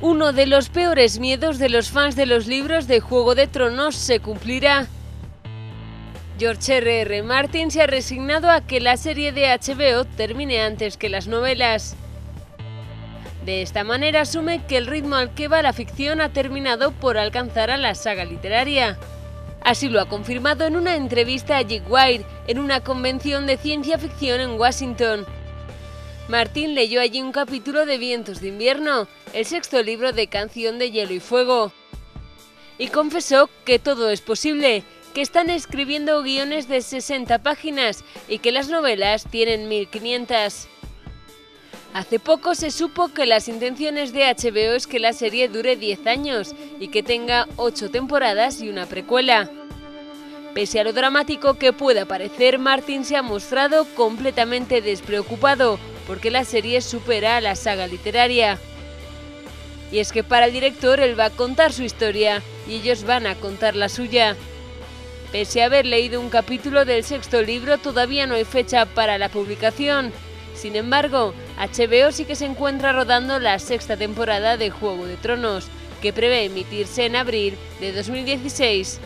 Uno de los peores miedos de los fans de los libros de Juego de Tronos se cumplirá. George R.R. Martin se ha resignado a que la serie de HBO termine antes que las novelas. De esta manera asume que el ritmo al que va la ficción ha terminado por alcanzar a la saga literaria. Así lo ha confirmado en una entrevista a Jake White en una convención de ciencia ficción en Washington. Martin leyó allí un capítulo de Vientos de invierno, el sexto libro de Canción de Hielo y Fuego, y confesó que todo es posible, que están escribiendo guiones de 60 páginas y que las novelas tienen 1500. Hace poco se supo que las intenciones de HBO es que la serie dure 10 años y que tenga 8 temporadas y una precuela. Pese a lo dramático que pueda parecer, Martin se ha mostrado completamente despreocupado porque la serie supera a la saga literaria. Y es que para el director él va a contar su historia y ellos van a contar la suya. Pese a haber leído un capítulo del sexto libro, todavía no hay fecha para la publicación. Sin embargo, HBO sí que se encuentra rodando la sexta temporada de Juego de Tronos, que prevé emitirse en abril de 2016.